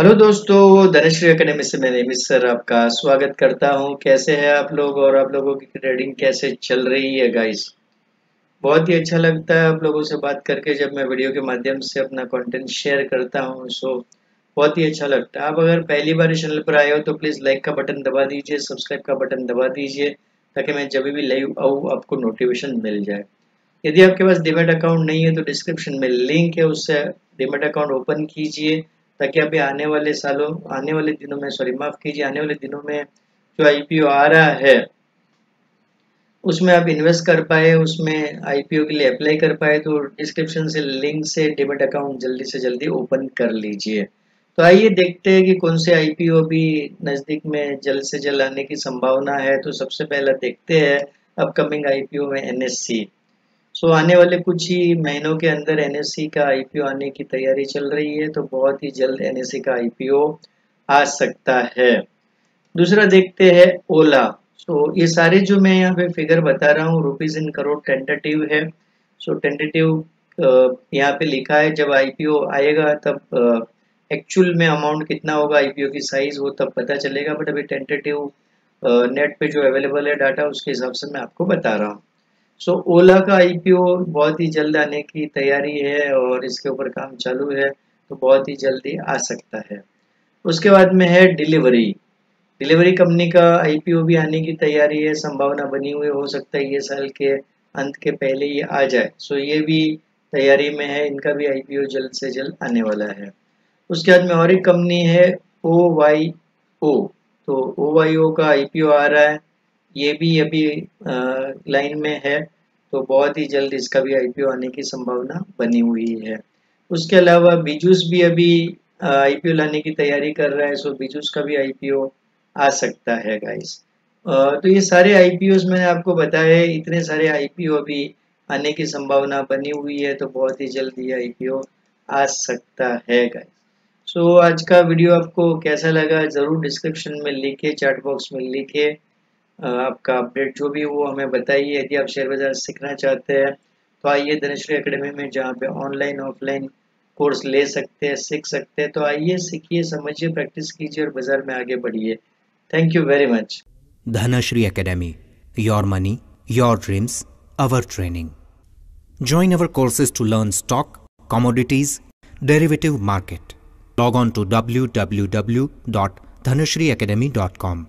Hello दोस्तों, Dhanashree academy से मैं निमित सर आपका स्वागत करता हूँ। कैसे हैं आप लोग और आप लोगों की ट्रेडिंग कैसे चल रही है गाइस बहुत ही अच्छा लगता है आप लोगों से बात करके जब मैं वीडियो के माध्यम से अपना कंटेंट शेयर करता हूँ सो बहुत ही अच्छा लगता है। आप अगर पहली बार इस चैनल पर आए हो तो प्लीज़ लाइक का बटन दबा दीजिए सब्सक्राइब का बटन दबा दीजिए, ताकि मैं जब भी लाइव आऊँ, आपको नोटिफिकेशन मिल जाए। यदि आपके पास डिमेट अकाउंट नहीं है तो डिस्क्रिप्शन में लिंक है, उससे डिमेट अकाउंट ओपन कीजिए। ताकि अभी आने वाले सालों, आने वाले दिनों में सॉरी माफ़ कीजिए, आने वाले दिनों में जो आईपीओ आ रहा है, उसमें आप इन्वेस्ट कर पाए, उसमें आईपीओ के लिए अप्लाई कर पाए तो डिस्क्रिप्शन से लिंक से डेबिट अकाउंट जल्दी से जल्दी ओपन कर लीजिए। तो आइए देखते हैं कि कौन से आईपीओ भी नज़दीक में जल्द से जल्द आने की संभावना है। तो सबसे पहला देखते हैं अपकमिंग आईपीओ में एनएससी सो so, आने वाले कुछ ही महीनों के अंदर एनएससी का आईपीओ आने की तैयारी चल रही है तो बहुत ही जल्द एनएससी का आईपीओ आ सकता है। दूसरा देखते हैं ओला सो so, ये सारे जो मैं यहाँ पे फिगर बता रहा हूँ रुपीज़ इन करोड़ टेंटेटिव है। सो so, टेंटेटिव यहाँ पे लिखा है जब आईपीओ आएगा तब एक्चुअल में अमाउंट कितना होगा आईपीओ की साइज़ वो तब पता चलेगा बट अभी टेंटेटिव नेट पे जो अवेलेबल है डाटा उसके हिसाब से मैं आपको बता रहा हूँ। सो ओला का आईपीओ बहुत ही जल्द आने की तैयारी है और इसके ऊपर काम चालू है तो बहुत ही जल्दी आ सकता है। उसके बाद में है डिलीवरी। डिलीवरी कंपनी का आईपीओ भी आने की तैयारी है, संभावना बनी हुई हो सकता है ये साल के अंत के पहले ये आ जाए। सो ये भी तैयारी में है, इनका भी आईपीओ जल्द से जल्द आने वाला है। उसके बाद में और एक कंपनी है ओ वाई ओ तो ओ वाई ओ का आईपीओ आ रहा है ये भी अभी लाइन में है तो बहुत ही जल्द इसका भी आईपीओ आने की संभावना बनी हुई है। उसके अलावा बीजूस भी अभी आईपीओ लाने की तैयारी कर रहा है, सो बीजूस का भी आईपीओ आ सकता है गाइस तो ये सारे आईपीओ मैंने आपको बताया है इतने सारे आईपीओ अभी आने की संभावना बनी हुई है तो बहुत ही जल्द ये आईपीओ आ सकता है गाइस सो आज का वीडियो आपको कैसा लगा, ज़रूर डिस्क्रिप्शन में लिखे चैट बॉक्स में लिखे। आपका अपडेट जो भी वो हमें बताइए। यदि आप शेयर बाज़ार सीखना चाहते हैं तो आइए धनश्री एकेडमी में जहाँ पे ऑनलाइन ऑफलाइन कोर्स ले सकते हैं सीख सकते हैं। तो आइए सीखिए समझिए प्रैक्टिस कीजिए और बाज़ार में आगे बढ़िए। Thank you very much Dhanashree academy your money your dreams our training Join our courses to learn stock, commodities, derivative market. Log on to www.dhanashriacademy.com.